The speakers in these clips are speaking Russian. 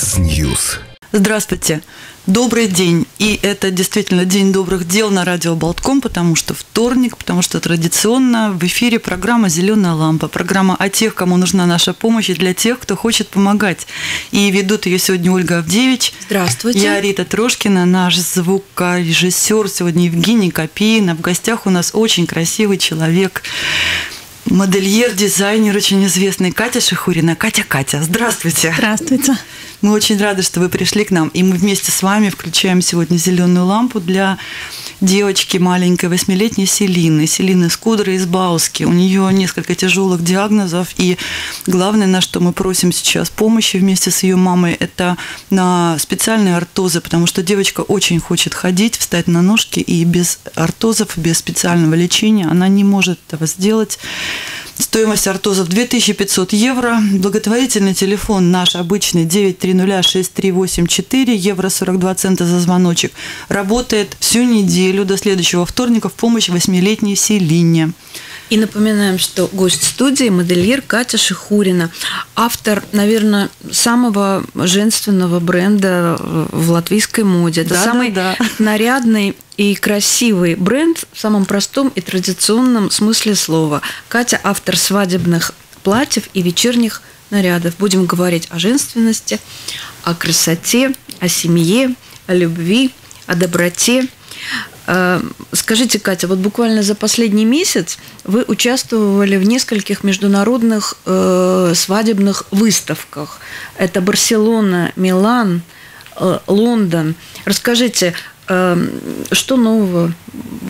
Mix News. Здравствуйте. Добрый день. И это действительно день добрых дел на радио Балтком, потому что вторник, потому что традиционно в эфире программа «Зеленая лампа». Программа о тех, кому нужна наша помощь, и для тех, кто хочет помогать. И ведут ее сегодня Ольга Авдевич. Здравствуйте. Я Рита Трошкина, наш звукорежиссер сегодня Евгений Копейн. А в гостях у нас очень красивый человек, модельер, дизайнер очень известный Катя Шехурина. Катя, Катя, здравствуйте. Здравствуйте. Мы очень рады, что вы пришли к нам, и мы вместе с вами включаем сегодня зеленую лампу для девочки маленькой восьмилетней Селины, Селины Скудры из Бауски. У нее несколько тяжелых диагнозов, и главное, на что мы просим сейчас помощи вместе с ее мамой, это на специальные ортозы, потому что девочка очень хочет ходить, встать на ножки, и без ортозов, без специального лечения она не может этого сделать. Стоимость ортозов 2500 евро. Благотворительный телефон наш обычный 9306384, евро 42 цента за звоночек. Работает всю неделю до следующего вторника в помощь восьмилетней Селине. И напоминаем, что гость студии – модельер Катя Шихурина. Автор, наверное, самого женственного бренда в латвийской моде. Это да, самый да, да. нарядный и красивый бренд в самом простом и традиционном смысле слова. Катя – автор свадебных платьев и вечерних нарядов. Будем говорить о женственности, о красоте, о семье, о любви, о доброте. Скажите, Катя, вот буквально за последний месяц вы участвовали в нескольких международных э, свадебных выставках. Это Барселона, Милан, э, Лондон. Расскажите, э, что нового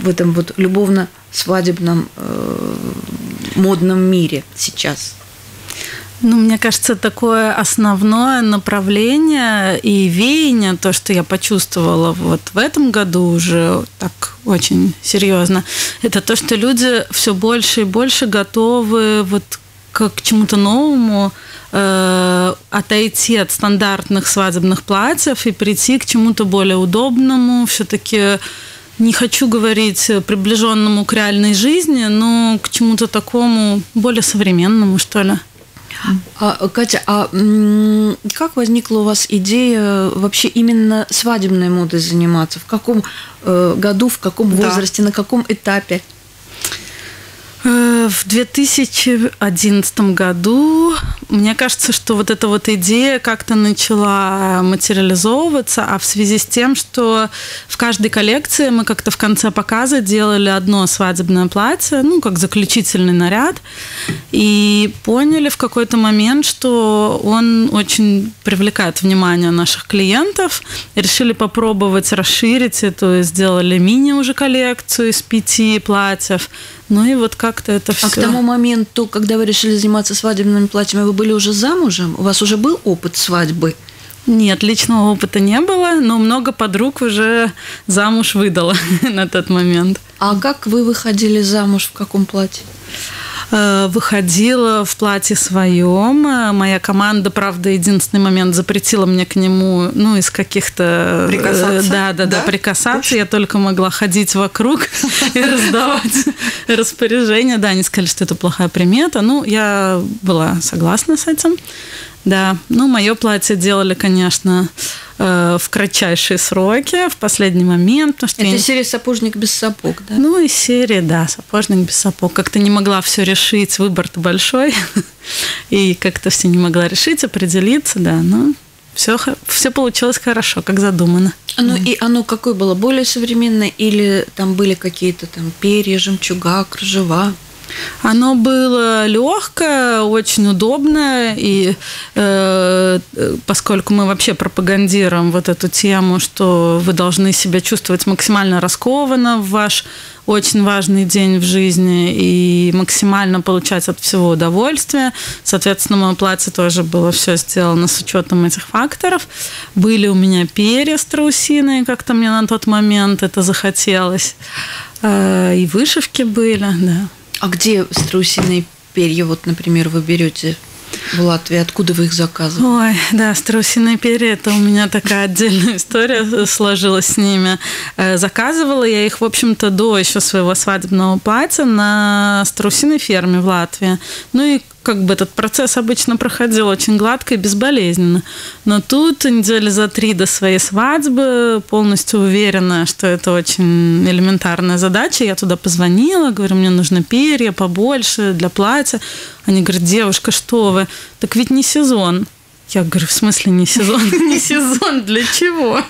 в этом вот любовно-свадебном модном мире сейчас? Ну, мне кажется, такое основное направление и веяние, то, что я почувствовала вот в этом году уже так очень серьезно, это то, что люди все больше и больше готовы вот к, к чему-то новому, э, отойти от стандартных свадебных платьев и прийти к чему-то более удобному, все-таки не хочу говорить приближенному к реальной жизни, но к чему-то такому более современному, что ли. А, Катя, а как возникла у вас идея вообще именно свадебной модой заниматься? В каком э, году, в каком Да. возрасте, на каком этапе? Э, В 2011 году, мне кажется, что вот эта вот идея как-то начала материализовываться, а в связи с тем, что в каждой коллекции мы как-то в конце показа делали одно свадебное платье, ну, как заключительный наряд, и поняли в какой-то момент, что он очень привлекает внимание наших клиентов, решили попробовать расширить эту, и сделали мини уже коллекцию из пяти платьев, ну и вот как-то это все. А к тому моменту, когда вы решили заниматься свадебными платьями, вы были уже замужем? У вас уже был опыт свадьбы? Нет, личного опыта не было, но много подруг уже замуж выдала на тот момент. А как вы выходили замуж, в каком платье? Э, Выходила в платье своем. Э, Моя команда, правда, единственный момент запретила мне к нему, ну, из каких-то... э, Прикасаться? Да, да, да, Да? прикасаться. Я только могла ходить вокруг и раздавать распоряжения. Да, они сказали, что это плохая примета. Ну, я была согласна с этим. Да, ну, мое платье делали, конечно, э, в кратчайшие сроки, в последний момент, потому что я Это не- серия «Сапожник без сапог», да? ну, из серии, да, сапожник без сапог. Как-то не могла все решить, выбор-то большой. И как-то все не могла решить, определиться, да. Но все, все получилось хорошо, как задумано. Ну и оно какое было? Более современное или там были какие-то там перья, жемчуга, кружева? Оно было легкое, очень удобное, и э, поскольку мы вообще пропагандируем вот эту тему, что вы должны себя чувствовать максимально раскованно в ваш очень важный день в жизни и максимально получать от всего удовольствие. Соответственно, мое платье тоже было все сделано с учетом этих факторов. Были у меня перья страусиные, как-то мне на тот момент это захотелось. Э, И вышивки были, да. А где страусиные перья, вот, например, вы берете в Латвии? Откуда вы их заказываете? Ой, да, страусиные перья, это у меня такая отдельная история сложилась с ними. Э, Заказывала я их, в общем-то, до еще своего свадебного платья на страусиной ферме в Латвии. Ну и как бы этот процесс обычно проходил очень гладко и безболезненно. Но тут недели за три до своей свадьбы полностью уверена, что это очень элементарная задача. Я туда позвонила, говорю, мне нужно перья побольше для платья. Они говорят, девушка, что вы? Так ведь не сезон. Я говорю, в смысле не сезон? Не сезон, для чего?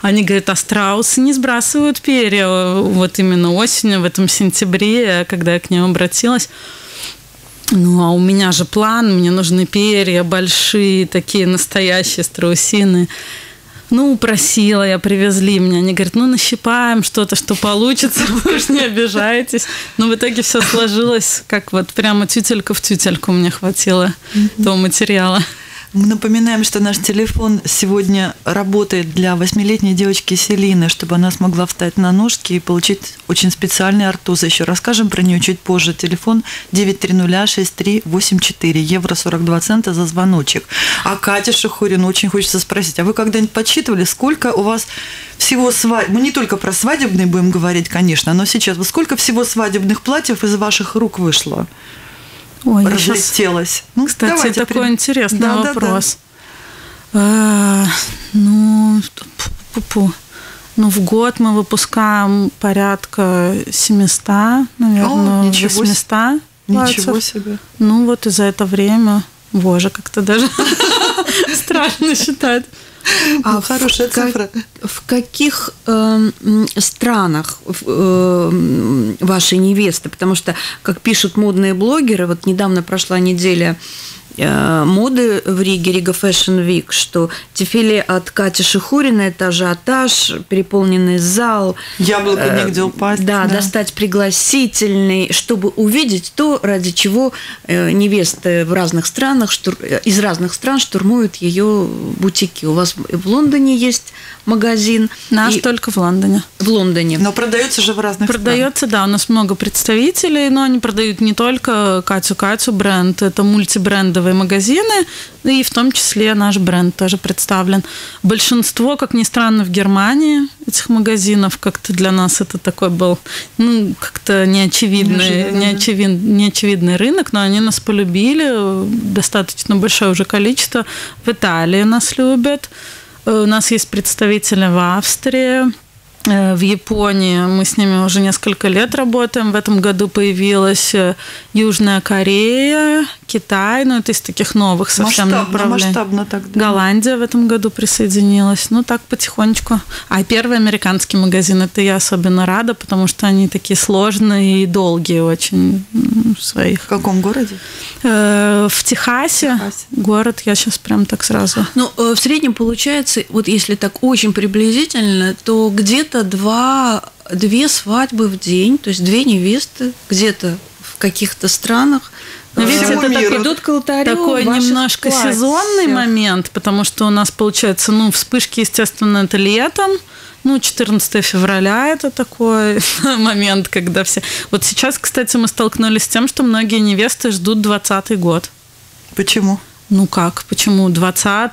Они говорят, а страусы не сбрасывают перья вот именно осенью, в этом сентябре, когда я к ним обратилась. Ну, а у меня же план, мне нужны перья большие, такие настоящие страусины. Ну, упросила я, привезли мне. Они говорят, ну, нащипаем что-то, что получится, вы уж не обижаетесь. Но в итоге все сложилось, как вот прямо тютелька в тютельку мне хватило того материала. Мы напоминаем, что наш телефон сегодня работает для восьмилетней девочки Селины, чтобы она смогла встать на ножки и получить очень специальный артуз. Еще расскажем про нее чуть позже. Телефон 9306384, евро 42 цента за звоночек. А Катя Шахурина очень хочется спросить, а вы когда-нибудь подсчитывали, сколько у вас всего свадеб... Мы не только про свадебные будем говорить, конечно, но сейчас. Сколько всего свадебных платьев из ваших рук вышло? Ой, разлетелась. Сейчас... Ну, Кстати, давайте, такой при... интересный да, вопрос. Да, да. А, ну, пу -пу. ну, в год мы выпускаем порядка 700, наверное, О, ничего 800 платьев. Ничего себе. Ну, вот и за это время, боже, как-то даже страшно считать. А хорошая цифра. В каких э, странах э, вашей невесты? Потому что, как пишут модные блогеры, вот недавно прошла неделя моды в Риге, Рига Fashion Week, что дефиле от Кати Шихурина, это ажиотаж, переполненный зал. Яблоко э, негде упасть. Да, да, достать пригласительный, чтобы увидеть то, ради чего э, невесты в разных странах, штур, из разных стран штурмуют ее бутики. У вас в Лондоне есть магазин. Наш и... только в Лондоне. В Лондоне. Но продается же в разных Продается, странах. да. У нас много представителей, но они продают не только Катю-Катю бренд, это мультибрендовые магазины, и в том числе наш бренд тоже представлен. Большинство, как ни странно, в Германии этих магазинов, как-то для нас это такой был, ну, как-то неочевидный, неочевид, неочевидный рынок, но они нас полюбили, достаточно большое уже количество. В Италии нас любят. Э, у нас есть представители в Австрии, в Японии. Мы с ними уже несколько лет работаем. В этом году появилась э, Южная Корея, Китай, ну это из таких новых совсем масштабно, направлений. Масштабно тогда. Голландия в этом году присоединилась. Ну так потихонечку. А первый американский магазин, это я особенно рада, потому что они такие сложные и долгие очень в своих. В каком городе? Э, в Техасе. Техасе. Город, я сейчас прям так сразу. Ну, в среднем получается, вот если так очень приблизительно, то где-то где-то два, две свадьбы в день, то есть две невесты где-то в каких-то странах. Но ведь это так, идут к алтарю такой немножко платьев. сезонный момент, потому что у нас получается, ну, вспышки, естественно, это летом, ну, 14 февраля это такой момент, когда все... Вот сейчас, кстати, мы столкнулись с тем, что многие невесты ждут 20 год. Почему? Ну как, почему? 20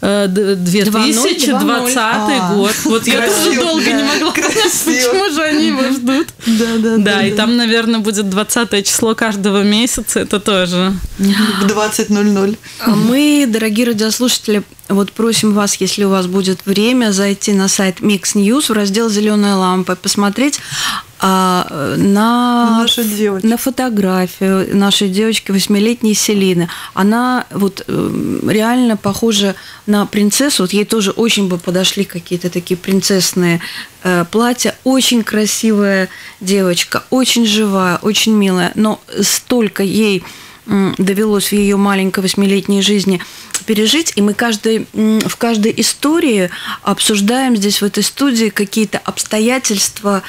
2020 а, год. Вот я тоже долго не могла понять, почему же они его ждут. Да, да, да. и там, наверное, будет 20 число каждого месяца, это тоже. В 20.00. А мы, дорогие радиослушатели, вот просим вас, если у вас будет время, зайти на сайт Mix News в раздел «Зеленая лампа», посмотреть а, на, на фотографию нашей девочки восьмилетней Селины. Она вот э, реально похожа на принцессу. Вот ей тоже очень бы подошли какие-то такие принцессные э, платья. Очень красивая девочка, очень живая, очень милая. Но столько ей довелось в ее маленькой восьмилетней жизни пережить, и мы каждый, в каждой истории обсуждаем здесь в этой студии какие-то обстоятельства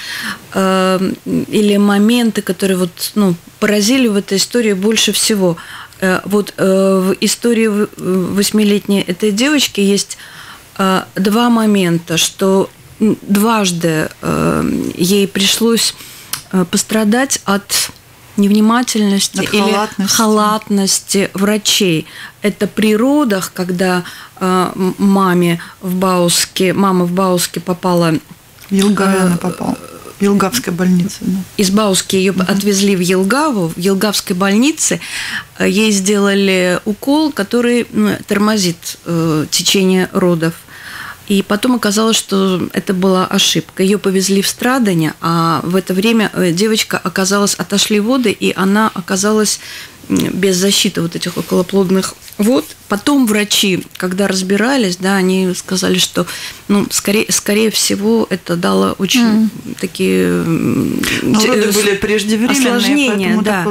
э, или моменты, которые вот, ну, поразили в этой истории больше всего. Э, вот э, в истории восьмилетней этой девочки есть э, два момента, что дважды э, ей пришлось э, пострадать от невнимательности или халатности. врачей. Это при родах, когда э, маме в Бауске, мама в Бауске попала... Елгавина э, попала. Елгавской больнице. Да. Из Бауски ее угу. отвезли в Елгаву. В Елгавской больнице э, ей сделали укол, который тормозит э, течение родов. И потом оказалось, что это была ошибка. Ее повезли в Страдане, а в это время э, девочка оказалась, отошли воды, и она оказалась без защиты вот этих околоплодных вод. Потом врачи, когда разбирались, да, они сказали, что, ну, скорее, скорее всего, это дало очень mm. такие Но роды были преждевременные, осложнения, да.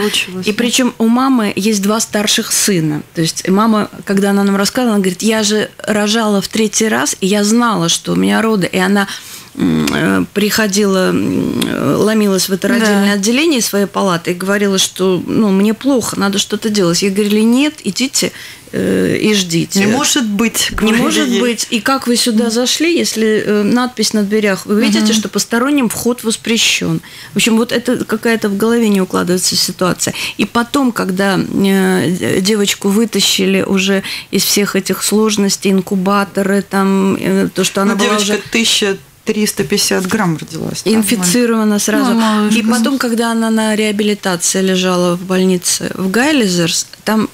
И причем у мамы есть два старших сына. То есть мама, когда она нам рассказывала, она говорит, я же рожала в третий раз, и я знала, что у меня роды, и она Э, приходила, ломилась в это родильное да. отделение своей палаты и говорила, что ну, мне плохо, надо что-то делать. Ей говорили, нет, идите э, и ждите. Не может быть. Не может ей. быть. И как вы сюда зашли, если э, надпись на дверях, вы видите, угу. что посторонним вход воспрещен. В общем, вот это какая-то в голове не укладывается ситуация. И потом, когда девочку вытащили уже из всех этих сложностей, инкубаторы, там, то, что она ну, была девочка уже... тысяча 350 грамм родилась. Инфицирована сразу. Ну, и потом, когда она на реабилитации лежала в больнице в Гайлизерс, там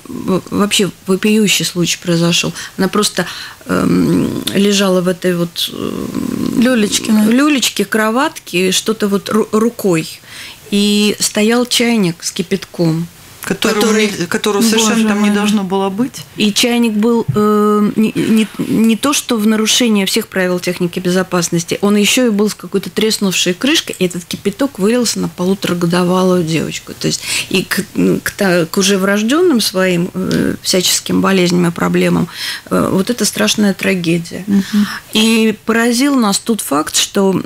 вообще вопиющий случай произошел. Она просто эм, лежала в этой вот э, люлечке, люлечке, кроватке, что-то вот рукой. И стоял чайник с кипятком которого, который, которого совершенно там не должно было быть. И чайник был э, не, не, не то, что в нарушение всех правил техники безопасности, он еще и был с какой-то треснувшей крышкой, и этот кипяток вылился на полуторагодовалую девочку. То есть и к, к, к уже врожденным своим э, всяческим болезням и проблемам э, вот это страшная трагедия. Угу. И поразил нас тот факт, что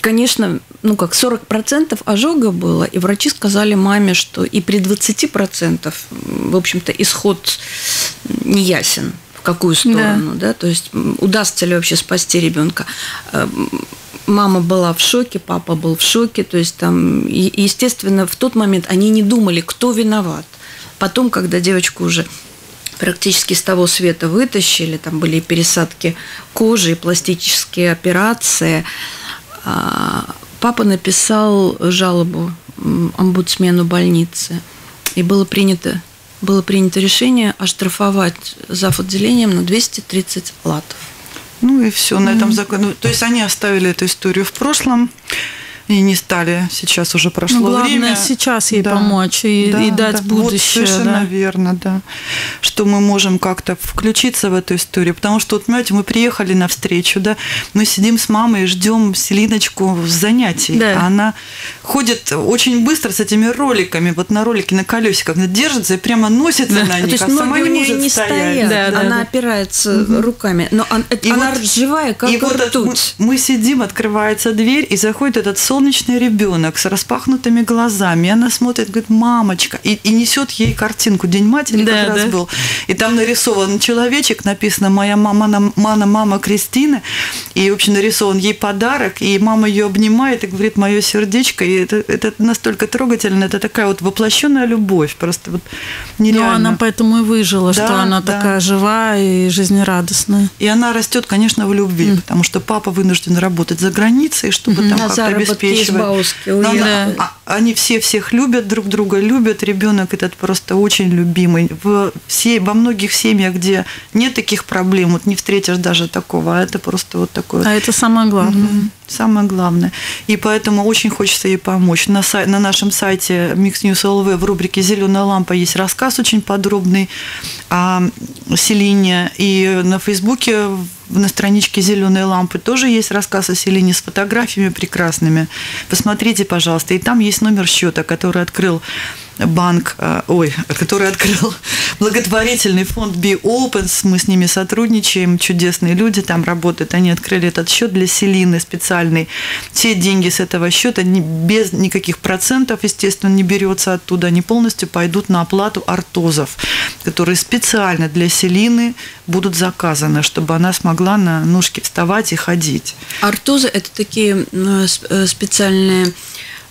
конечно, ну как 40% ожога было, и врачи сказали маме, что и при 20% в общем-то исход не ясен в какую сторону, да, да? то есть удастся ли вообще спасти ребенка. Э, мама была в шоке, папа был в шоке, то есть там, естественно, в тот момент они не думали, кто виноват. Потом, когда девочку уже практически с того света вытащили, там были пересадки кожи, пластические операции, папа написал жалобу омбудсмену больницы, и было принято, было принято решение оштрафовать зав. отделением на 230 латов. Ну и все, на этом закон. Ну, то есть они оставили эту историю в прошлом и не стали. Сейчас уже прошло ну, главное время. сейчас ей да. помочь и, да, и дать да. будущее. Вот совершенно да. верно, да. Что мы можем как-то включиться в эту историю. Потому что, вот, понимаете, мы приехали на встречу, да, мы сидим с мамой и ждем Селиночку с занятий. Да. А она ходит очень быстро с этими роликами, вот на ролике на колесиках, она держится и прямо носится да. на них, а, то есть а сама не может не стоять. Стоят. Да, да, она да. опирается угу. руками, но он, и она вот, живая, как и ртуть. Вот мы, мы сидим, открывается дверь, и заходит этот сон солнечный ребенок с распахнутыми глазами. И она смотрит, говорит, мамочка. И, и несет ей картинку. День матери да, как да. раз был. И там нарисован человечек, написано «Моя мама, мама, мама Кристины». И, в общем, нарисован ей подарок. И мама ее обнимает и говорит «Мое сердечко». И это, это настолько трогательно. Это такая вот воплощенная любовь. Просто вот нереально. Но она поэтому и выжила, да, что она да. такая живая и жизнерадостная. И она растет, конечно, в любви, mm. потому что папа вынужден работать за границей, чтобы mm-hmm. там как-то обеспечить обеспечивать. Да. А, они все всех любят друг друга, любят. Ребенок этот просто очень любимый. В все, во многих семьях, где нет таких проблем, вот не встретишь даже такого, а это просто вот такое. А это самое главное. Угу. Самое главное. И поэтому очень хочется ей помочь. На, сай- на нашем сайте Mix News LV в рубрике «Зеленая лампа» есть рассказ очень подробный о Селине. И на Фейсбуке на страничке «Зеленые лампы» тоже есть рассказ о Селине с фотографиями прекрасными. Посмотрите, пожалуйста. И там есть номер счета, который открыл банк, э, ой, который открыл благотворительный фонд Be Open, мы с ними сотрудничаем, чудесные люди там работают, они открыли этот счет для Селины специальный. Все деньги с этого счета без никаких процентов, естественно, не берется оттуда, они полностью пойдут на оплату артозов, которые специально для Селины будут заказаны, чтобы она смогла на ножки вставать и ходить. Артозы – это такие э, э, специальные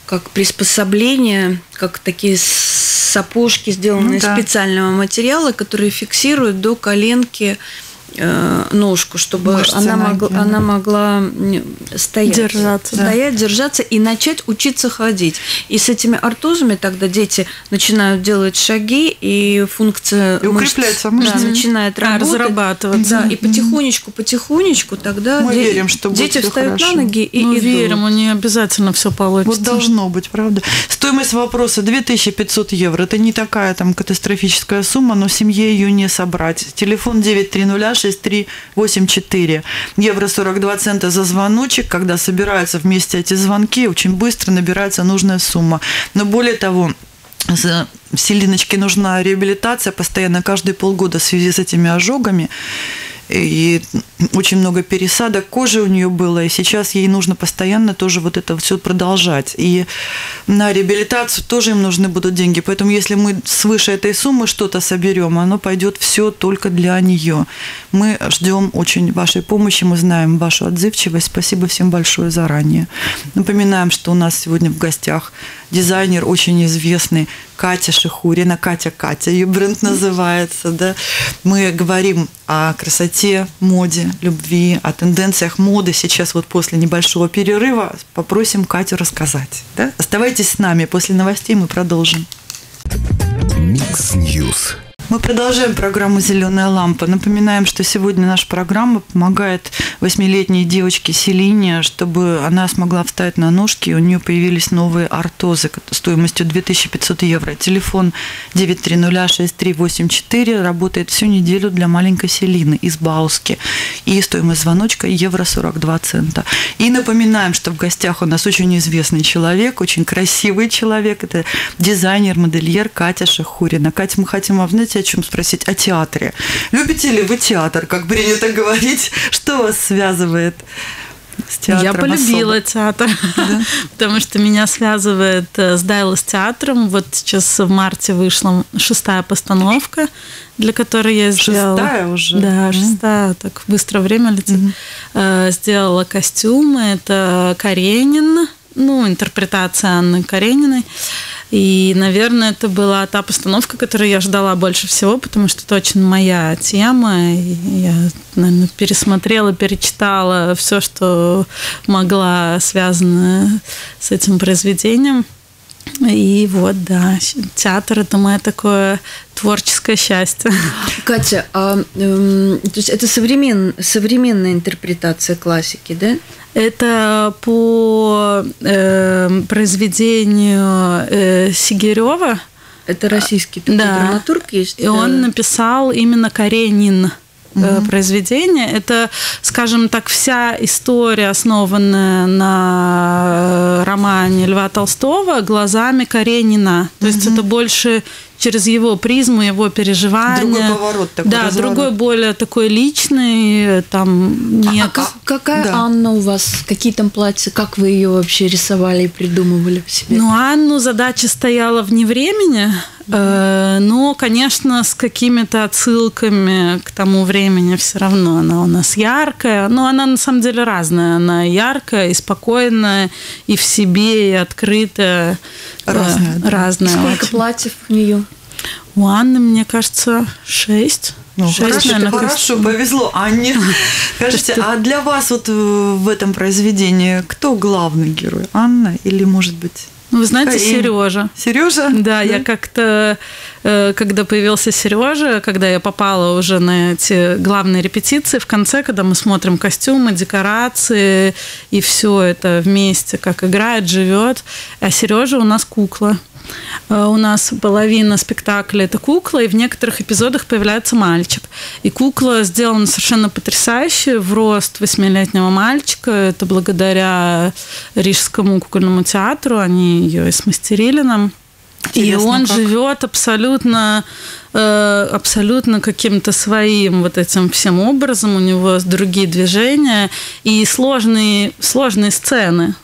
как приспособление, как такие сапожки, сделанные ну, да. из специального материала, которые фиксируют до коленки ножку, чтобы Мышцы она, ноги. могла, она могла стоять. Держаться, да. Стоять, держаться и начать учиться ходить. И с этими артозами тогда дети начинают делать шаги, и функция И мышц, укрепляются да, мышцы. начинает А, работать. разрабатываться. Да, и потихонечку, потихонечку тогда Мы де- верим, что будет дети встают хорошо. на ноги и ну, идут. верим, у нее обязательно все получится. Вот должно быть, правда. Стоимость вопроса 2500 евро. Это не такая там катастрофическая сумма, но семье ее не собрать. Телефон 9306384. Евро 42 цента за звоночек. Когда собираются вместе эти звонки, очень быстро набирается нужная сумма. Но более того, Селиночке нужна реабилитация постоянно каждые полгода в связи с этими ожогами. И очень много пересадок кожи у нее было, и сейчас ей нужно постоянно тоже вот это все продолжать. И на реабилитацию тоже им нужны будут деньги. Поэтому если мы свыше этой суммы что-то соберем, оно пойдет все только для нее. Мы ждем очень вашей помощи, мы знаем вашу отзывчивость. Спасибо всем большое заранее. Напоминаем, что у нас сегодня в гостях дизайнер очень известный Катя Шехурина. Katya Katya, ее бренд называется. Да? Мы говорим о красоте, моде, любви, о тенденциях моды. Сейчас вот после небольшого перерыва попросим Катю рассказать. Да? Оставайтесь с нами. После новостей мы продолжим. Mix News. Мы продолжаем программу «Зеленая лампа». Напоминаем, что сегодня наша программа помогает восьмилетней девочке Селине, чтобы она смогла встать на ножки, и у нее появились новые ортозы стоимостью 2500 евро. Телефон 9306384 работает всю неделю для маленькой Селины из Бауски. И стоимость звоночка евро 42 цента. И напоминаем, что в гостях у нас очень известный человек, очень красивый человек. Это дизайнер, модельер Катя Шахурина. Катя, мы хотим, а знаете, о чем спросить? О театре. Любите ли вы театр, как принято говорить? Что вас связывает с театром Я полюбила особо? театр, потому что меня связывает э, с Дайлас театром. Вот сейчас в марте вышла шестая постановка, для которой я сделала... Шестая уже? Да, шестая, так быстро время летит. Э, Сделала костюмы, это Каренин, ну, интерпретация Анны Карениной. И, наверное, это была та постановка, которую я ждала больше всего, потому что это очень моя тема. И я, наверное, пересмотрела, перечитала все, что могла, связано с этим произведением. И вот, да, театр – это мое такое творческое счастье. Катя, а эм, то есть это современ, современная интерпретация классики, да? Это по э, произведению э, Сигирева. Это российский такой Да. драматург есть. И он написал именно Каренин э, произведение. Это, скажем так, вся история, основанная на э, романе Льва Толстого глазами Каренина. То есть это больше через его призму, его переживания. Другой поворот такой, Да, разворот. другой более такой личный, там а нет... как- какая Да. Анна у вас? Какие там платья? Как вы ее вообще рисовали и придумывали в себе? Ну, Анну задача стояла вне времени, но, конечно, с какими-то отсылками к тому времени все равно она у нас яркая. Но она на самом деле разная. Она яркая и спокойная, и в себе, и открытая. Э, Разная, да. Разная Сколько очень. платьев у нее? У Анны, мне кажется, шесть. Ну, Шесть, хорошо, наверное, хорошо, костюмов. повезло Анне. Скажите, а для вас вот э, в этом произведении кто главный герой? Анна или, может быть, Вы знаете, Карин. Сережа. Сережа? Да, я как-то, э, когда появился Сережа, когда я попала уже на эти главные репетиции, в конце, когда мы смотрим костюмы, декорации и все это вместе, как играет, живет, а Сережа у нас кукла. Э, У нас половина спектакля это кукла, и в некоторых эпизодах появляется мальчик. И кукла сделана совершенно потрясающе в рост восьмилетнего мальчика. Это благодаря Рижскому кукольному театру. Они ее и смастерили нам. И Интересно, он как? живет абсолютно, э, абсолютно каким-то своим вот этим всем образом. У него другие движения и сложные, сложные сцены.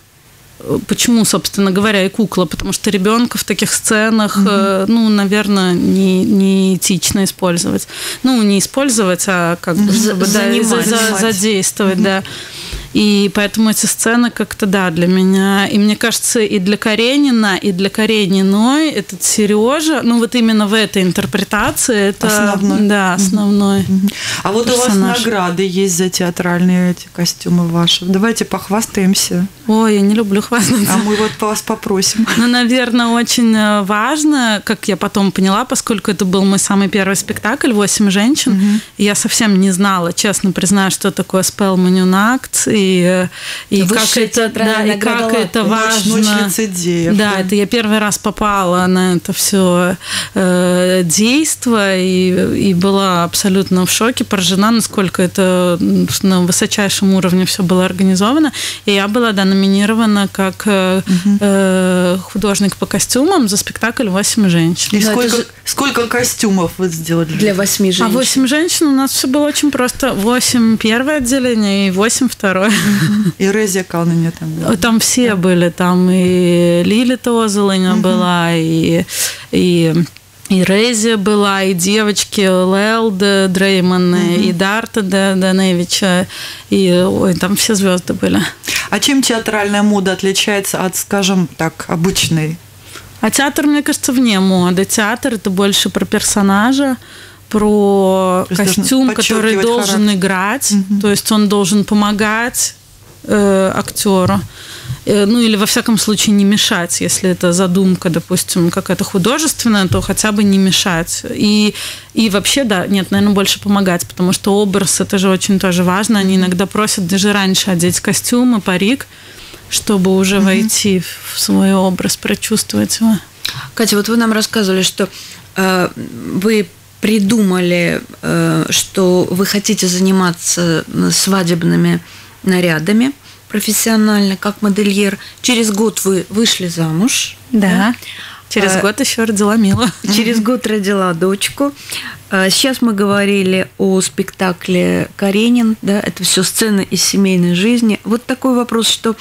Почему, собственно говоря, и кукла? Потому что ребенка в таких сценах, э, ну, наверное, не, не этично использовать. Ну, не использовать, а как бы чтобы, да, за- за- задействовать, да. И поэтому эти сцены как-то, да, для меня, и мне кажется, и для Каренина, и для Карениной этот Сережа, ну вот именно в этой интерпретации это... Основной. Да, основной. А вот у вас персонаж. награды есть за театральные эти костюмы ваши. Давайте похвастаемся. Ой, я не люблю хвастаться. А мы вот вас попросим. Ну, наверное, очень э, важно, как я потом поняла, поскольку это был мой самый первый спектакль «Восемь женщин», и я совсем не знала, честно признаю, что такое Act, и, и как это, да, и как это важно. ночь лицедеев. Да, это я первый раз попала на это все э, действо и, и была абсолютно в шоке, поражена, насколько это на высочайшем уровне все было организовано. И я была, да, номинирована как э, э, художник по костюмам за спектакль «Восемь женщин». И сколько, же- сколько костюмов вы сделали? Для восьми А женщин. восемь женщин у нас все было очень просто. Восемь первое отделение и восемь второе. И Резия Калныня там была. Там все были, там и Лили Тозелыня была, и, и, и Рези была, и девочки Лелд Дрейман, и Дарта Даневича, и ой, там все звезды были. А чем театральная мода отличается от, скажем так, обычной? А театр, мне кажется, вне моды. Театр это больше про персонажа, про То костюм, который должен характер. играть. То есть он должен помогать э, актеру. Э, Ну или во всяком случае не мешать, если это задумка, допустим, какая-то художественная, то хотя бы не мешать. И, и вообще, да, нет, наверное, больше помогать, потому что образ это же очень тоже важно. Они иногда просят даже раньше одеть костюм и парик, чтобы уже войти в свой образ, прочувствовать его. Катя, вот вы нам рассказывали, что э, вы придумали, э, что вы хотите заниматься э, свадебными нарядами профессионально, как модельер. Через год вы вышли замуж. Да. Через А, год еще родила Милу. Через год родила дочку. А, Сейчас мы говорили о спектакле «Каренин». Да, это все сцены из семейной жизни. Вот такой вопрос, что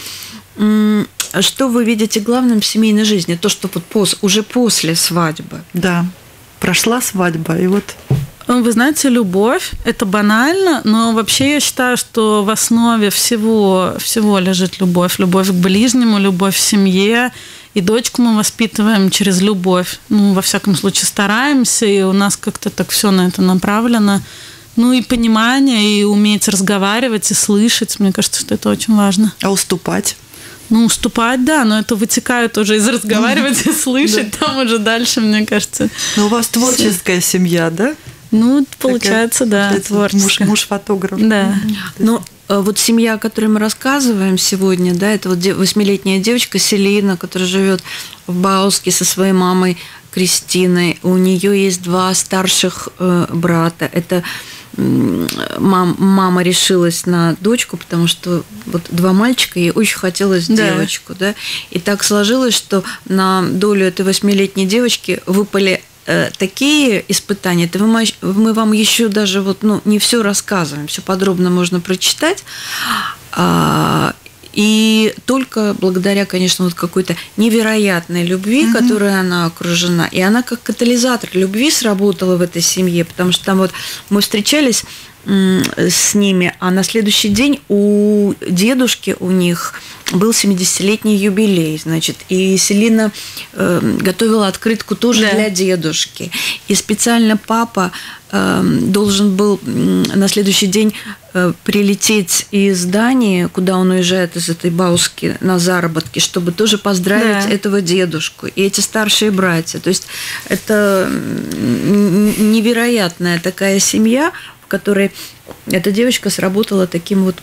что вы видите главным в семейной жизни? То, что вот пос- уже после свадьбы. Да, прошла свадьба, и вот Вы знаете, любовь – это банально, но вообще я считаю, что в основе всего, всего лежит любовь. Любовь к ближнему, любовь в семье. И дочку мы воспитываем через любовь. Ну, во всяком случае, стараемся, и у нас как-то так все на это направлено. Ну, и понимание, и уметь разговаривать, и слышать. Мне кажется, что это очень важно. а уступать. Ну, уступать, да, но это вытекает уже из разговаривать и слышать. Там уже дальше, мне кажется. Но у вас творческая семья, да? Ну, получается, да, Получается, Муж, муж фотограф. Да. Но э, вот семья, о которой мы рассказываем сегодня, да, это вот восьмилетняя девочка Селина, которая живет в Бауске со своей мамой Кристиной. У нее есть два старших э, брата. Это мам, мама решилась на дочку, потому что вот два мальчика, ей очень хотелось Да. девочку, да. И так сложилось, что на долю этой восьмилетней девочки выпали такие испытания, это мы, мы вам еще даже вот, ну, не все рассказываем, все подробно можно прочитать. А, и только благодаря, конечно, вот какой-то невероятной любви, которой она окружена, и она как катализатор любви сработала в этой семье, потому что там вот мы встречались с ними, а на следующий день у дедушки у них был 70-летний юбилей, значит, и Селина э, готовила открытку тоже Да. для дедушки. И специально папа э, должен был на следующий день э, прилететь из Дании, куда он уезжает из этой Бауски на заработки, чтобы тоже поздравить Да. этого дедушку и эти старшие братья. То есть это невероятная такая семья, которой эта девочка сработала таким вот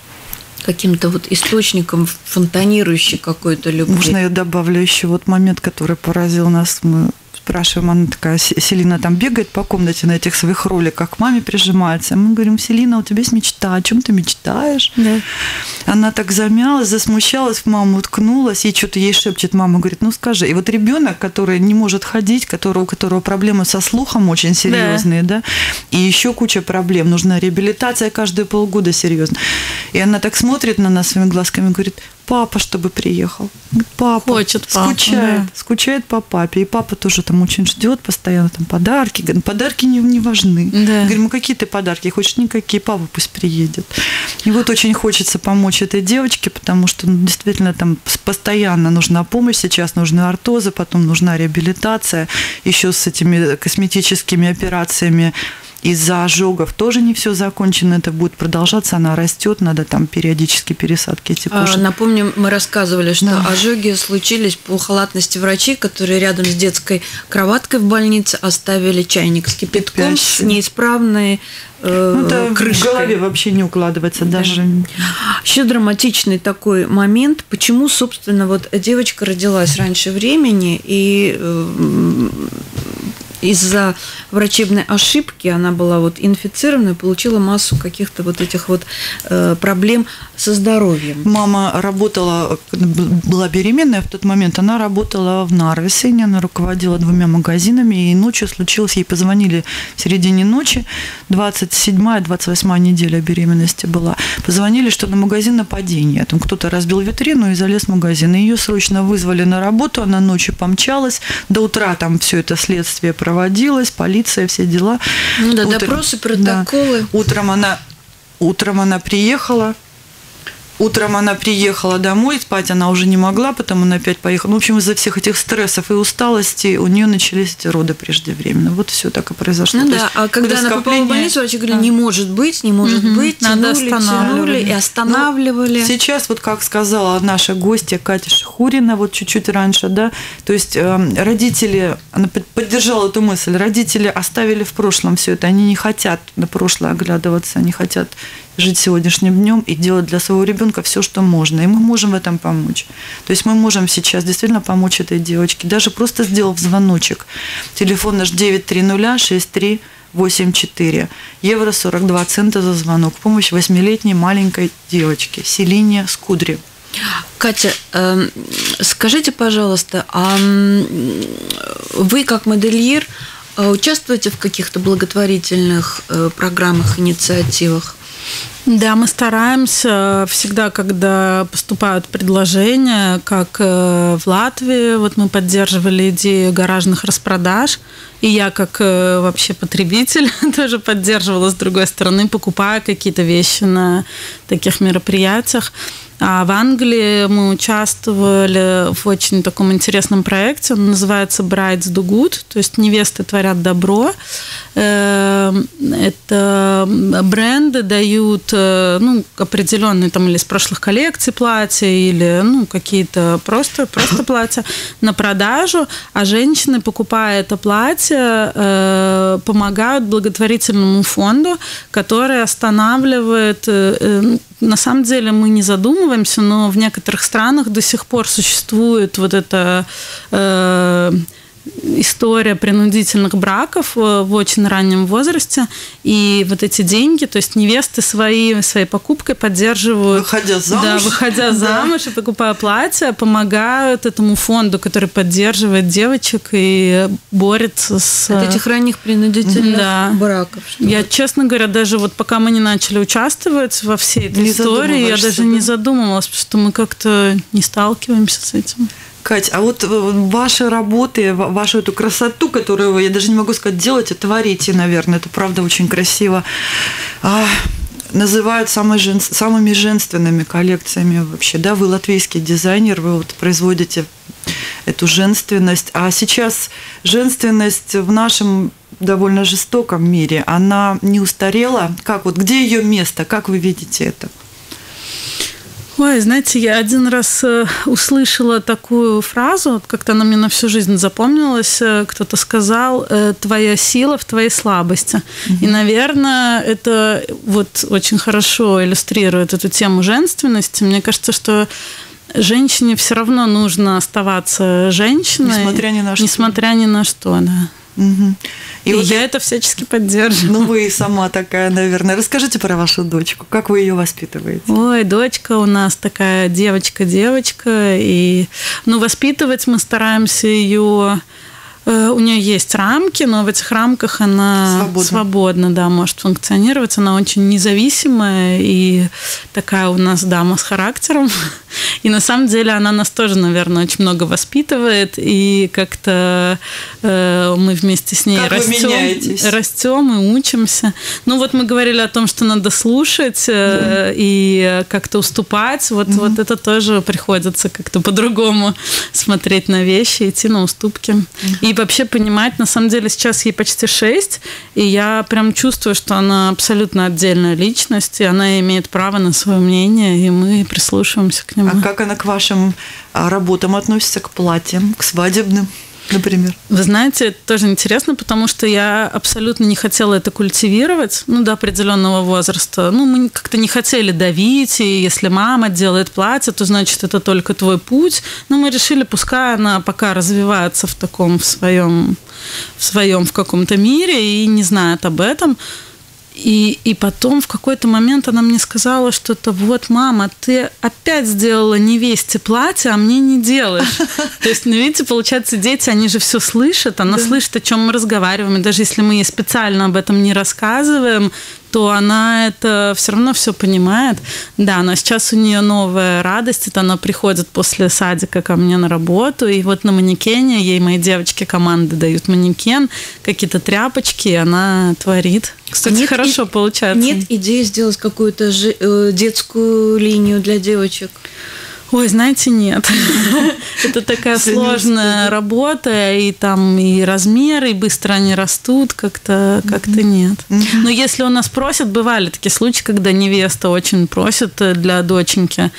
каким-то вот источником фонтанирующей какой-то любви. Можно я добавлю еще вот момент, который поразил нас. Мы спрашиваем, она такая, «Се- Селина там бегает по комнате на этих своих роликах, к маме прижимается. Мы говорим, Селина, у тебя есть мечта, о чем ты мечтаешь? Да. Она так замялась, засмущалась, в маму уткнулась, и что-то ей шепчет. Мама говорит, ну скажи. И вот ребенок, который не может ходить, который, у которого проблемы со слухом очень серьезные, да, и еще куча проблем. Нужна реабилитация каждые полгода серьезно. И она так смотрит на нас своими глазками и говорит, папа, чтобы приехал. Папа. Хочет папу, Скучает. да. Скучает по папе. И папа тоже там очень ждет постоянно там подарки. Подарки не, не важны. Да. Говорим, ну какие ты подарки? Хочешь никакие, папа пусть приедет. И вот очень хочется помочь этой девочке, потому что ну, действительно там постоянно нужна помощь. Сейчас нужны ортозы, потом нужна реабилитация. Еще с этими косметическими операциями из-за ожогов тоже не все закончено, это будет продолжаться, она растет, надо там периодически пересадки эти А, кушать. Напомним, мы рассказывали, что Да. ожоги случились по халатности врачей, которые рядом с детской кроваткой в больнице оставили чайник с кипятком, с неисправной э, Ну, это крышкой. в голове вообще не укладывается даже. Еще драматичный такой момент, почему, собственно, вот девочка родилась раньше времени, и э, из-за врачебной ошибки она была вот инфицирована получила массу каких-то вот этих вот э, проблем со здоровьем. Мама работала, была беременная в тот момент, она работала в Нарвесене, она руководила двумя магазинами, и ночью случилось, ей позвонили в середине ночи, 27-28 неделя беременности была, позвонили, что на магазин нападение, там кто-то разбил витрину и залез в магазин, ее срочно вызвали на работу, она ночью помчалась, до утра там все это следствие проводилось, полиция, все дела. Ну да, Утром- допросы, да. протоколы. Утром она, утром она приехала, Утром она приехала домой, спать она уже не могла, потом она опять поехала. Ну, в общем, из-за всех этих стрессов и усталости у нее начались эти роды преждевременно. Вот все так и произошло. Ну То да, есть а когда она попала в скопление- больницу, врачи говорили, Да. не может быть, не может Мгм. быть, Надо тянули, тянули и останавливали. Сейчас, вот как сказала наша гостья Катя Шахурина, вот чуть-чуть раньше, да, то есть э, родители, она под- поддержала эту мысль, родители оставили в прошлом все это, они не хотят на прошлое оглядываться, они хотят жить сегодняшним днем и делать для своего ребенка все, что можно. И мы можем в этом помочь. То есть мы можем сейчас действительно помочь этой девочке, даже просто сделав звоночек. Телефон наш 930-6384. Евро 42 цента за звонок. Помощь восьмилетней маленькой девочке Селине Скудри. Катя, эм, скажите, пожалуйста, а вы как модельер э, участвуете в каких-то благотворительных э, программах, инициативах? Да, мы стараемся всегда, когда поступают предложения, как э, в Латвии, вот мы поддерживали идею гаражных распродаж, и я как э, вообще потребитель тоже поддерживала, с другой стороны, покупая какие-то вещи на таких мероприятиях. А в Англии мы участвовали в очень таком интересном проекте, он называется Brides Do Good, то есть невесты творят добро. Э, Это бренды дают э, ну, определенные там или из прошлых коллекций платья, или ну, какие-то просто, просто платья на продажу, а женщины, покупая это платье, э, помогают благотворительному фонду, который останавливает э, на самом деле мы не задумываемся, но в некоторых странах до сих пор существует вот эта э, история принудительных браков э, в очень раннем возрасте, и вот эти деньги, то есть невесты свои, своей покупкой поддерживают... Выходя замуж. Да, выходя Да. замуж и покупая платье, помогают этому фонду, который поддерживает девочек и борется с... От этих ранних принудительных Да. браков. чтобы- Я, честно говоря, даже вот пока мы не начали участвовать во всей этой Не истории, я даже не да? задумывалась, потому что мы как-то не сталкиваемся с этим. Кать, а вот э, ваши работы, ва- вашу эту красоту, которую вы, я даже не могу сказать, делаете, творите, наверное, это правда очень красиво, а, называют самой жен- самыми женственными коллекциями вообще, да, вы латвийский дизайнер, вы вот производите эту женственность, а сейчас женственность в нашем довольно жестоком мире, она не устарела, как вот, где ее место, как вы видите это? Ой, знаете, я один раз э, услышала такую фразу, как-то она мне на всю жизнь запомнилась. э, Кто-то сказал, э, твоя сила в твоей слабости. И, наверное, это вот очень хорошо иллюстрирует эту тему женственности. Мне кажется, что женщине все равно нужно оставаться женщиной. Несмотря ни на что. Несмотря ни на что, да. Мгм. И, вот я это всячески поддерживаю. Ну, вы сама такая, наверное. Расскажите про вашу дочку. Как вы ее воспитываете? Ой, дочка у нас такая девочка-девочка. И, ну, воспитывать мы стараемся ее Э, у нее есть рамки, но в этих рамках она Свободна. свободно, да, может функционировать. Она очень независимая и такая у нас дама с характером. И на самом деле она нас тоже, наверное, очень много воспитывает. И как-то э, мы вместе с ней Как растем, растем и учимся. Ну вот мы говорили о том, что надо слушать э, и как-то уступать. Вот, вот это тоже приходится как-то по-другому смотреть на вещи, идти на уступки. И вообще понимать, на самом деле сейчас ей почти 6, и я прям чувствую, что она абсолютно отдельная личность, и она имеет право на свое мнение, и мы прислушиваемся к нему. А как она к вашим а, работам относится, к платьям, к свадебным, например? Вы знаете, это тоже интересно, потому что я абсолютно не хотела это культивировать, ну, до определенного возраста. Ну, мы как-то не хотели давить, и если мама делает платье, то значит это только твой путь. Но мы решили, пускай она пока развивается в таком, в своем, в своем в каком-то мире и не знает об этом. И, и потом в какой-то момент она мне сказала что-то, вот, мама, ты опять сделала невесте платье, а мне не делаешь. То есть, ну, видите, получается, дети, они же все слышат, она слышит, о чем мы разговариваем, и даже если мы ей специально об этом не рассказываем, то она это все равно все понимает. Да, но сейчас у нее новая радость, это она приходит после садика ко мне на работу, и вот на манекене ей мои девочки команды дают манекен, какие-то тряпочки, и она творит. Кстати, Нет хорошо и- получается. Нет идеи сделать какую-то жи- э, детскую линию для девочек. Ой, знаете, нет. Это такая сложная работа, и там и размеры, и быстро они растут, как-то как-то нет. Но если у нас просят, бывали такие случаи, когда невеста очень просит э, для доченьки,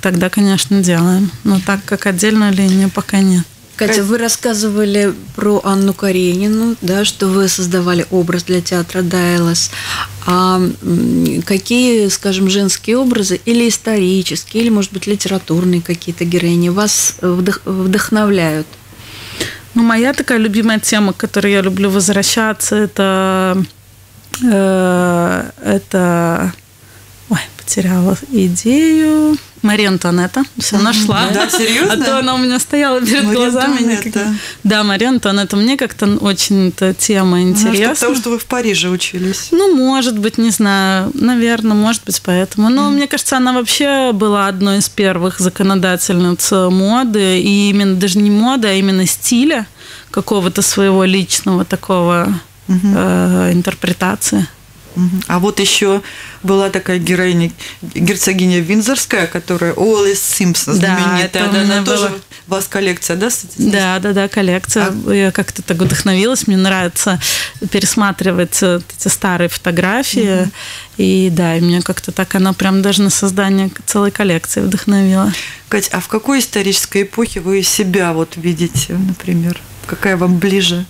тогда, конечно, делаем. Но так как отдельную линию пока нет. Катя, вы рассказывали про Анну Каренину, да, что вы создавали образ для театра Дайлас. А какие, скажем, женские образы или исторические, или, может быть, литературные какие-то героини вас вдох- вдохновляют? Ну, моя такая любимая тема, к которой я люблю возвращаться, это, э, это, потеряла идею. Мария Антуанетта. Все, нашла. Да, серьезно? А то она у меня стояла перед Мария глазами. Никогда. Да, Мария Антуанетта. Мне как-то очень эта тема интересна. потому что вы в Париже учились. Ну, может быть, не знаю. Наверное, может быть, поэтому. Но мне кажется, она вообще была одной из первых законодательниц моды. И именно даже не моды, а именно стиля какого-то своего личного такого э, интерпретации. А вот еще была такая героиня, герцогиня Винзорская, которая Уоллес Симпсон, Да, знаменитая. это Да, меня она тоже было. у вас коллекция, да? Да, да, да, коллекция. Я как-то так вдохновилась. Мне нравится пересматривать э, эти старые фотографии. И да, и мне как-то так она прям даже на создание целой коллекции вдохновила. Кать, а в какой исторической эпохе вы себя вот видите, например? Какая вам ближе?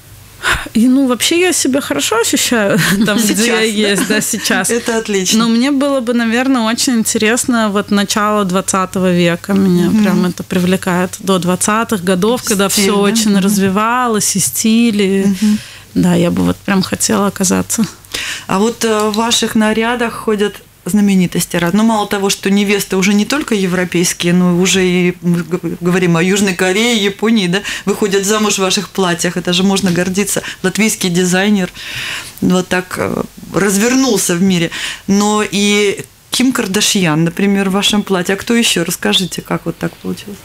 И, ну, вообще я себя хорошо ощущаю там, где Сейчас, я да? есть, да, сейчас. Это отлично. Но мне было бы, наверное, очень интересно вот начало 20 века. Меня прям это привлекает до 20-х годов, когда Стиль, все да? очень Мгм. развивалось, и стили. Да, я бы вот прям хотела оказаться. А вот э, в ваших нарядах ходят знаменитости. раз- Ну, мало того, что невесты уже не только европейские, но уже и мы говорим о Южной Корее, Японии, да, выходят замуж в ваших платьях. Это же можно гордиться. Латвийский дизайнер вот так э, развернулся в мире. Но и Ким Кардашьян, например, в вашем платье. А кто еще? Расскажите, как вот так получилось?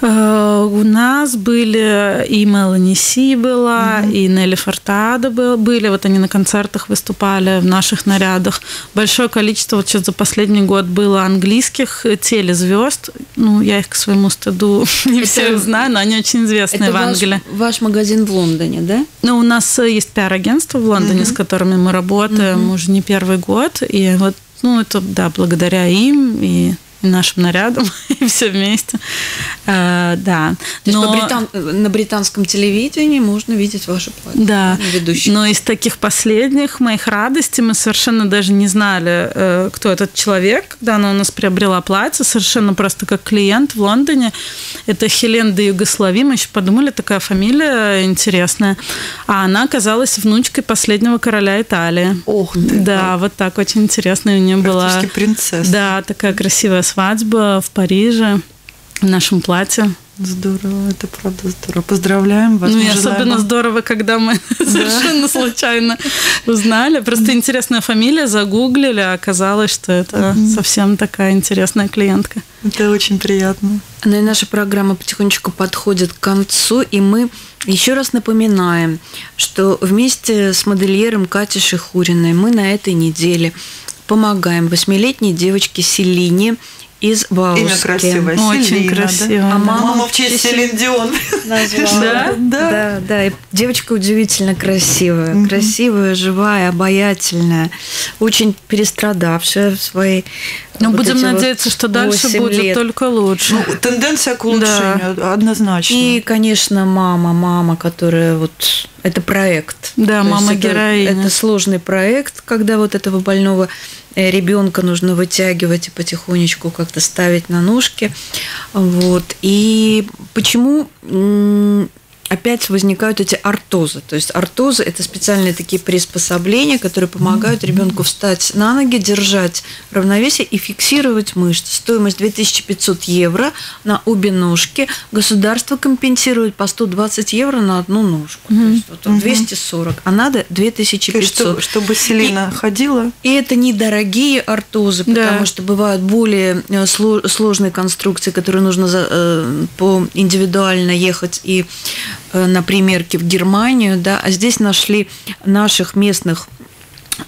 Э, У нас были и Мелани Си была, и Нелли Фортадо был- были. Вот они на концертах выступали в наших нарядах. Большое количество, вот сейчас за последний год было английских телезвезд. Ну, я их к своему стыду не Это- всех знаю, но они очень известные Это в ваш, Англии. ваш магазин в Лондоне, да? Ну, у нас э, есть пиар-агентство в Лондоне, с которыми мы работаем уже не первый год. И вот, ну, это, да, благодаря им и нашим нарядам, и все вместе. Э, да. То есть Но- по британ- на британском телевидении можно видеть ваши платья. да, на ведущих. но из таких последних моих радостей мы совершенно даже не знали, э, кто этот человек, когда она у нас приобрела платье, совершенно просто как клиент в Лондоне. Это Хелен де Югослави, мы еще подумали, такая фамилия интересная. А она оказалась внучкой последнего короля Италии. Ох ты, Да, вот так очень интересно. У нее была... Принцесса. Да, такая красивая свадьба в Париже в нашем платье. Здорово, это правда здорово. Поздравляем вас. Ну и желаем особенно здорово, когда мы совершенно случайно узнали. Просто интересная фамилия, загуглили, а оказалось, что это совсем такая интересная клиентка. Это очень приятно. Ну и наша программа потихонечку подходит к концу, и мы еще раз напоминаем, что вместе с модельером Катей Шихуриной мы на этой неделе помогаем восьмилетней девочке Селине из Бауски. Имя красивое. Очень Селина, да? красиво, А да. мама, Мама в честь Селин Дион. Да? Да. Да, да. И девочка удивительно красивая. Красивая, живая, обаятельная. Очень перестрадавшая в своей Но вот будем эти вот надеяться, что дальше 8 будет лет. только лучше. Ну, тенденция к улучшению однозначно. И, конечно, мама, мама, которая вот это проект. Да, То мама это- героиня. Это сложный проект, когда вот этого больного ребенка нужно вытягивать и потихонечку как-то ставить на ножки. Вот. И почему опять возникают эти ортозы. То есть ортозы – это специальные такие приспособления, которые помогают ребенку встать на ноги, держать равновесие и фиксировать мышцы. Стоимость 2500 евро на обе ножки. Государство компенсирует по 120 евро на одну ножку. То есть вот он 240, а надо То есть, 2500. чтобы, чтобы Селина ходила. И это недорогие ортозы, Да. потому что бывают более э, сло- сложные конструкции, которые нужно за- э, по индивидуально ехать и на примерки в Германию, да, а здесь нашли наших местных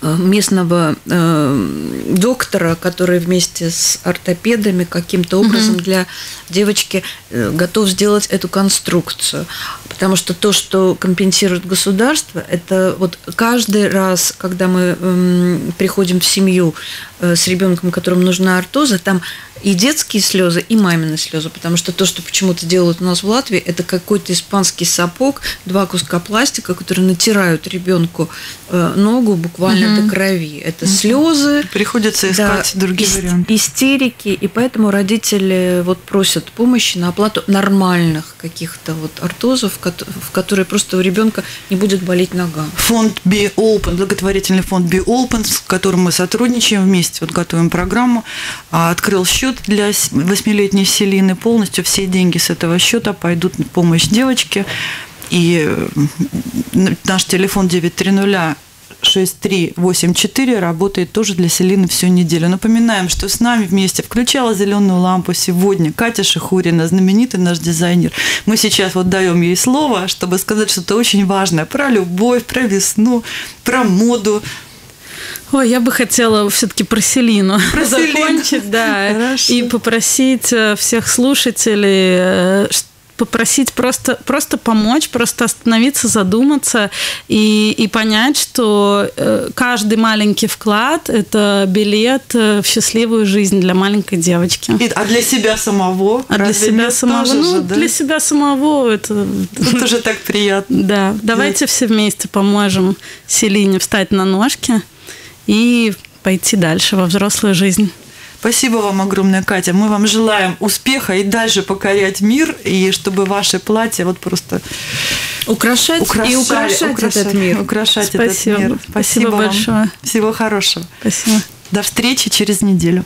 э, местного э, доктора, который вместе с ортопедами каким-то образом для девочки э, готов сделать эту конструкцию. Потому что то, что компенсирует государство, это вот каждый раз, когда мы эм, приходим в семью э, с ребенком, которому нужна ортоза, там и детские слезы, и мамины слезы, потому что то, что почему-то делают у нас в Латвии, это какой-то испанский сапог, два куска пластика, которые натирают ребенку э, ногу буквально до крови. Это слезы, Приходится искать другие ис- варианты. истерики, и поэтому родители вот просят помощи на оплату нормальных каких-то вот ортозов, кот- в которые просто у ребенка не будет болеть нога. Фонд Be Open, благотворительный фонд Be Open, с которым мы сотрудничаем вместе, вот готовим программу, а, открыл счет для с- восьмилетней Селины. Полностью все деньги с этого счета пойдут в помощь девочке. И наш телефон 930 6384 работает тоже для Селины всю неделю. Напоминаем, что с нами вместе включала зеленую лампу сегодня Катя Шихурина, знаменитый наш дизайнер. Мы сейчас вот даем ей слово, чтобы сказать что-то очень важное про любовь, про весну, про моду. Ой, я бы хотела все-таки про Селину Про Селину. закончить, да, Хорошо. и попросить э, всех слушателей э, попросить просто, просто помочь, просто остановиться, задуматься и, и понять, что э, каждый маленький вклад – это билет в счастливую жизнь для маленькой девочки. И- а для себя самого? А для себя самого, Тоже ну, же, да? для себя самого это Это тоже так приятно. Да, давайте все вместе поможем Селине встать на ножки и пойти дальше во взрослую жизнь. Спасибо вам огромное, Катя. Мы вам желаем успеха и дальше покорять мир, и чтобы ваши платья вот просто Украшать, и украшали, украшать, украшать, этот мир. Украшать Спасибо. этот мир. Спасибо вам. большое. Всего хорошего. Спасибо. До встречи через неделю.